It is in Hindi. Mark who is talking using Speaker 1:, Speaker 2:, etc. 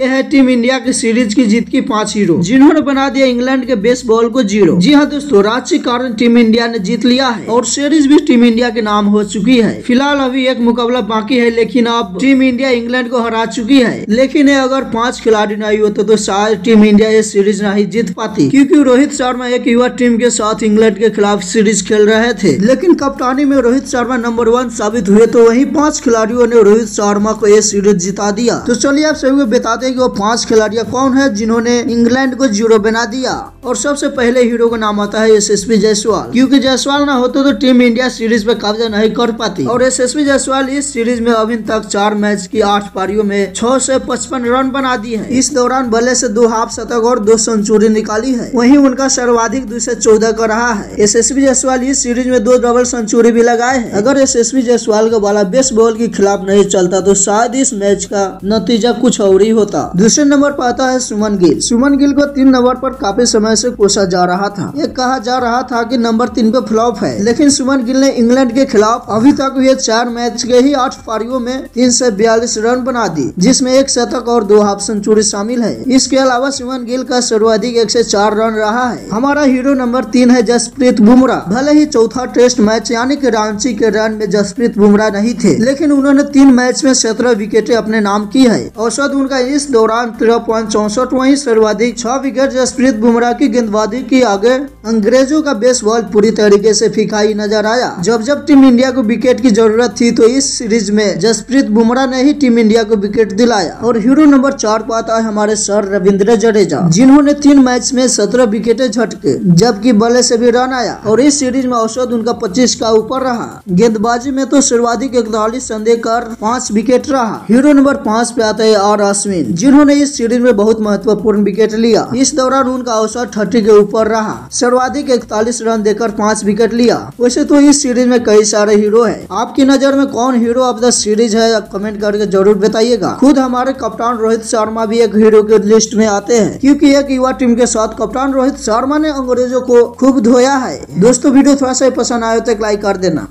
Speaker 1: ये है, टीम इंडिया की सीरीज़ की जीत की पाँच हीरो। जिन्होंने बना दिया इंग्लैंड के बेस बॉल को ज़ीरो। जी हाँ दोस्तों रांची कारण टीम इंडिया ने जीत लिया है। और सीरीज़ भी टीम इंडिया के नाम हो चुकी है। फ़िलहाल अभी एक मुकाबला बाकी है, लेकिन अब टीम इंडिया इंग्लैंड को हरा चुकी है। लेकिन अगर पाँच खिलाड़ी नहीं होते तो शायद टीम इंडिया ये सीरीज़ नहीं जीत पाती। क्यूँकी रोहित शर्मा एक युवा टीम के साथ इंग्लैंड के खिलाफ सीरीज़ खेल रहे थे। लेकिन कप्तानी में रोहित शर्मा नंबर वन साबित हुए तो वही पाँच खिलाड़ियों ने रोहित शर्मा को ये सीरीज़ जिता दिया। तो चलिए, आप सभी को बताते हैं कि वो पाँच खिलाड़ियाँ कौन है जिन्होंने इंग्लैंड को ज़ीरो बना दिया? और सबसे पहले हीरो का नाम आता है पी जायसवाल। क्योंकि जायसवाल ना होते तो टीम इंडिया सीरीज़ पे कब्जा नहीं कर पाती। और एस जायसवाल इस सीरीज़ में अभी तक चार मैच की आठ पारियों में छह से पचपन रन बना दी है। इस दौरान भले से दो हाफ़ शतक और दो सेंचुरी निकाली है। वहीं उनका सर्वाधिक दो सौ चौदह का रहा है। पी जायसवाल इस सीरीज़ में दो डबल सेंचुरी भी लगाए हैं। अगर पी जायसवाल का बाला बेस्ट बॉल के खिलाफ नहीं चलता तो शायद इस मैच का नतीजा कुछ और ही होता। दूसरे नंबर पर आता है सुमन गिल। सुमन गिल को तीन नंबर पर काफ़ी समय से कोसा जा रहा था। ये कहा जा रहा था कि नंबर तीन पे फ्लॉप है, लेकिन सुमन गिल ने इंग्लैंड के खिलाफ अभी तक हुए चार मैच के ही आठ पारियों में तीन सौ बयालीस रन बना दी जिसमें एक शतक और दो हाफ़ सेंचुरी शामिल है। इसके अलावा सुमन गिल का सर्वाधिक एक से चार रन रहा है। हमारा हीरो नंबर तीन है जसप्रीत बुमराह। भले ही चौथा टेस्ट मैच यानी रांची के रन में जसप्रीत बुमराह नहीं थे, लेकिन उन्होंने तीन मैच में सत्रह विकेटें अपने नाम की है। औसत उनका इस दौरान तेरह पॉइंट चौसठ वही सर्वाधिक छह विकेट जसप्रीत बुमराह की गेंदबाजी के आगे अंग्रेज़ों का बेस बॉल पूरी तरीके से फिकाई नज़र आया। जब जब टीम इंडिया को विकेट की ज़रूरत थी तो इस सीरीज़ में जसप्रीत बुमराह ने ही टीम इंडिया को विकेट दिलाया। और हीरो नंबर चार पर आता है हमारे सर रविंद्र जडेजा, जिन्होंने तीन मैच में सत्रह विकेटें झटके, जबकि बल्ले से भी रन आया। और इस सीरीज़ में औसत उनका पच्चीस का ऊपर रहा। गेंदबाजी में तो सर्वाधिक इकतालीस संदेह कर पाँच विकेट रहा। हीरो नंबर पाँच पे आता है आर अश्विन जिन्होंने इस सीरीज़ में बहुत महत्वपूर्ण विकेट लिया। इस दौरान उनका औसत थर्टी के ऊपर रहा। सर्वाधिक इकतालीस रन देकर पाँच विकेट लिया। वैसे तो इस सीरीज़ में कई सारे हीरो है। आपकी नज़र में कौन हीरो ऑफ़ द सीरीज़ है? कमेंट करके ज़रूर बताइएगा। खुद हमारे कप्तान रोहित शर्मा भी एक हीरो के लिस्ट में आते हैं, क्योंकि एक युवा टीम के साथ कप्तान रोहित शर्मा ने अंग्रेज़ों को खूब धोया है। दोस्तों, वीडियो थोड़ा सा पसंद आया तो एक लाइक कर देना।